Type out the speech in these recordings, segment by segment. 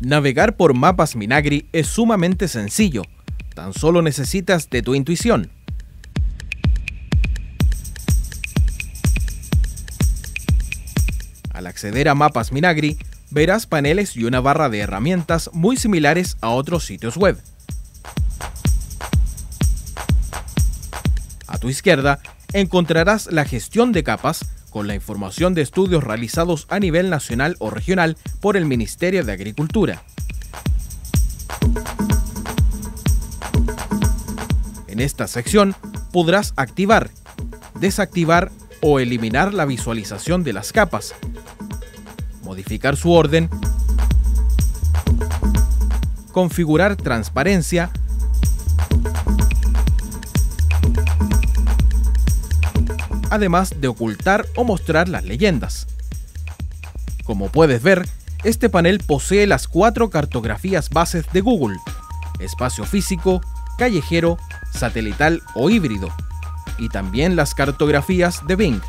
Navegar por mapas Minagri es sumamente sencillo. Tan solo necesitas de tu intuición. Al acceder a Mapas Minagri, verás paneles y una barra de herramientas muy similares a otros sitios web. A tu izquierda encontrarás la gestión de capas con la información de estudios realizados a nivel nacional o regional por el Ministerio de Agricultura. En esta sección podrás activar, desactivar o eliminar la visualización de las capas, modificar su orden, configurar transparencia, además de ocultar o mostrar las leyendas. Como puedes ver, este panel posee las cuatro cartografías bases de Google, espacio físico, callejero, satelital o híbrido, y también las cartografías de Bing.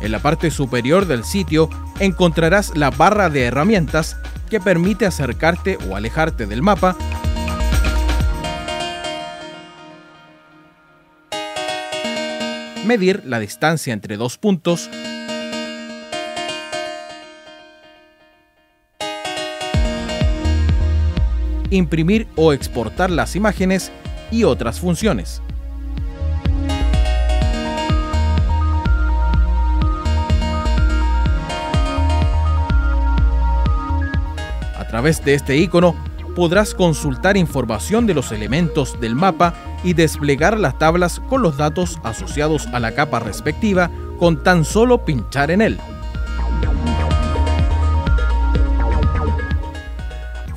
En la parte superior del sitio encontrarás la barra de herramientas que permite acercarte o alejarte del mapa medir la distancia entre dos puntos, imprimir o exportar las imágenes y otras funciones. Través de este icono podrás consultar información de los elementos del mapa y desplegar las tablas con los datos asociados a la capa respectiva con tan solo pinchar en él.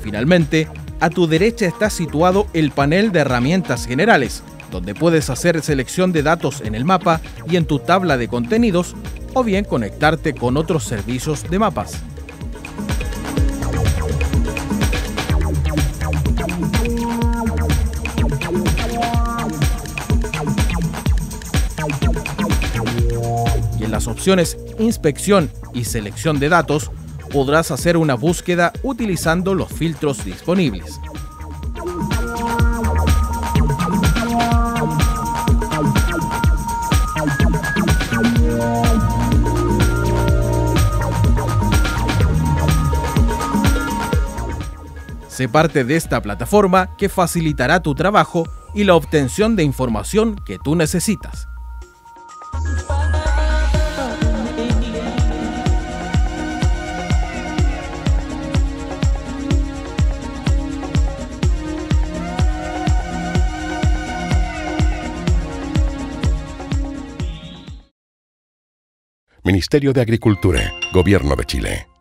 Finalmente, a tu derecha está situado el panel de herramientas generales, donde puedes hacer selección de datos en el mapa y en tu tabla de contenidos o bien conectarte con otros servicios de mapas. Las opciones Inspección y Selección de datos podrás hacer una búsqueda utilizando los filtros disponibles. Sé parte de esta plataforma que facilitará tu trabajo y la obtención de información que tú necesitas. Ministerio de Agricultura, Gobierno de Chile.